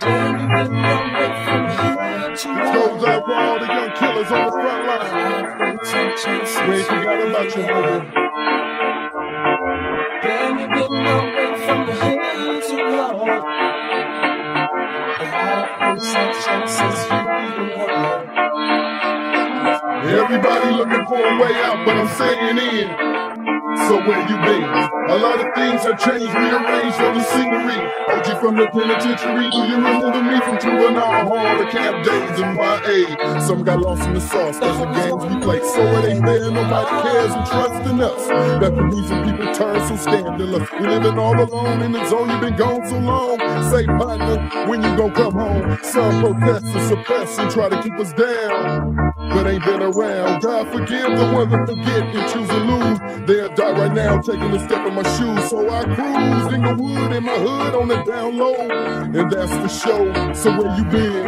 Goes out for all the young killers on the front line. We ain't forgot about you, homie. Damn, you've been away from the hood too long. A lot of sunshine since you've been gone. Everybody looking for a way out, but I'm staying in. So where you been? A lot of things have changed, rearranged on the scenery. OG from the penitentiary, you remember me from juvenile hall, the camp days in my age? Some got lost in the sauce, cause the games we play. So it ain't there, nobody cares and trust in us. That's the reason people turn so scandalous. We living all alone in the zone, you been gone so long. Say, partner, when you gon' come home? Some protest and suppress and try to keep us down but ain't been around. God forgive the ones that forget and choose to lose. They'll die right now taking a step in my shoes. So I cruise in the wood in my hood on the down low. And that's the show. So where you been?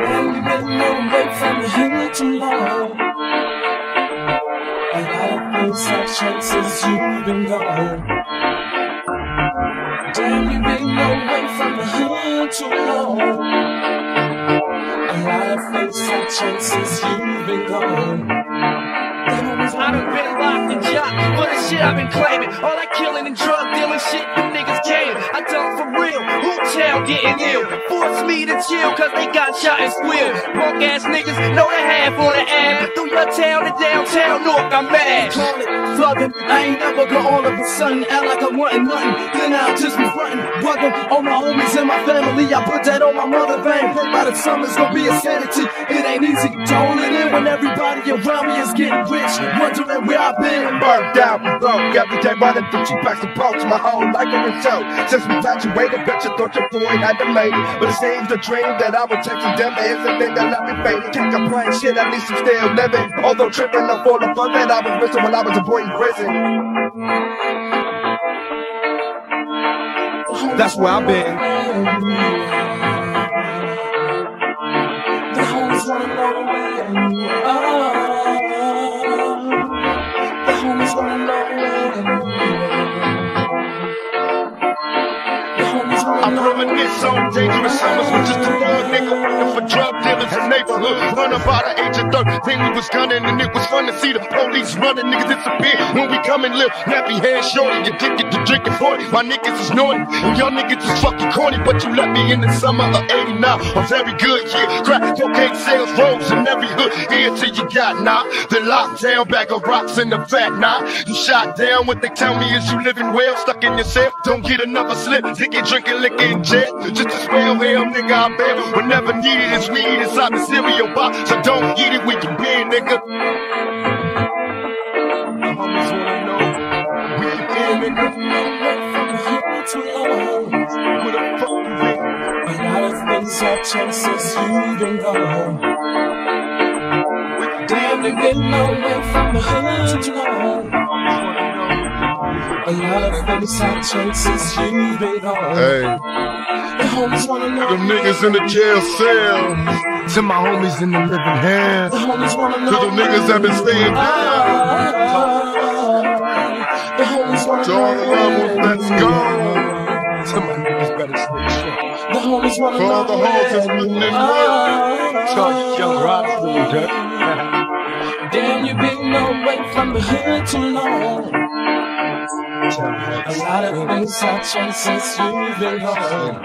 From the hood too long. A lot of things have changed since you've been gone. Damn, you've been away from the hood too long. Things have changed since you've been gone. I done been locked and jocked for the shit I've been claiming. All that killing and drug dealing shit, them niggas came. I done for real. Who tell getting ill? Force me to chill cause they got shot and squealed. Punk ass niggas know the half on the ad. Through your town to downtown North, I'm mad. Thuggin'. I ain't never go all of a sudden act like I wantin' nothing. Then I'll just be frontin', buggin' all my homies and my family. I put that on my mother vein. Pray by the summer's gonna be insanity. It ain't easy to hold it in when everybody around me is getting rich. Wondering where I've been. Burnt out, broke every day running through cheap packs and pokes my whole life the show. Since we graduated, bet you thought your boy had make it. But it seems the dream that I take from them is the thing that left me faded. Can't complain, shit, at least I'm still living. Although tripping up all the fun that I was missing when I was a boy in prison. That's where I've been. The homies wanna know where you are. The homies wanna know where you are. The homies wanna I'm know reminisce on dangerous summers with just a drug dealers in neighborhood. Running by the age of 13, we was gunning and it was fun to see the police running. Niggas disappear when we come and live. Nappy hair shorty, addicted to drinking 40. My niggas is naughty and y'all niggas is fucking corny. But you left me in the summer of 89. A very good year. Crack cocaine sales rose in every hood. Here till you got knocked. The lockdown bag of rocks in the fat knot. You shot down. What they tell me is you living well, stuck in your cell. Don't get another slip. Ticket drinking in jail. Just a spell hell, nigga. I'm bail. Whenever needed is weed inside the cereal box. So don't eat it with your been, nigga. Homies wanna know you been, nigga. from hood too long. Where fuck? A lot of things changed since you've been gone. Damn, you've been away from the hood too long. A lot of things have you've been gone. Hey, The homies wanna know. them niggas in the jail cell. To my homies in the living hell. The homies wanna know. To the niggas that been staying down. The homies wanna To all the levels know. that's gone. To my niggas better sleep shit. The homies wanna For know. all the hoes that's putting in work. Charge young rock fool. Damn, you've been away from the hood too long. A lot of things have changed since you've been gone.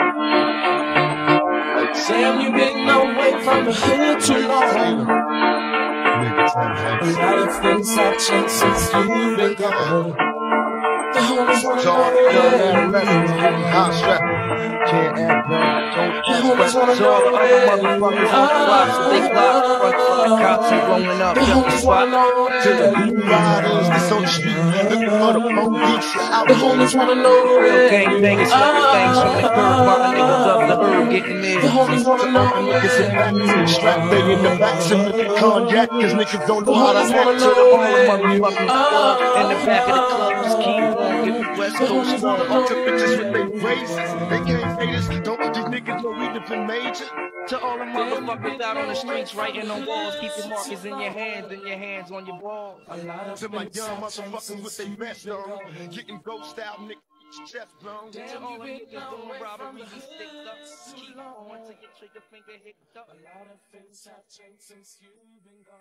Damn, you've been away from the hood too long. A lot of things have changed since you've been gone. The homies wanna know where and The ask homies questions. wanna So all the know other motherfuckers ah. on the block, so they block front for the cops and rolling up The just the homies wanna spot. know To the blue riders that's on the street looking for the police. You're out The homies wanna know Real gang bangers, everything's ah. on the curb, the niggas up the herb getting The in. homies wanna know Niggas in back, strap they in the back, sipping the cognac, cause niggas don't know how to wanna act. All the motherfucking ah. club in the back of the club, just keep on getting West Coast All on. the bitches with they raises, they can't hate us. Don't Niggas know we different major. To all the motherfuckers out on the streets, writing on walls, keeping markers in your hands and your hands on your balls. To my young motherfuckers with their mess on, getting ghost out, niggas. Chest blown. Damn, to all the niggas doing robberies and sticks up. So Keep on till your trigger finger hiccups. A lot of things have changed since you've been gone.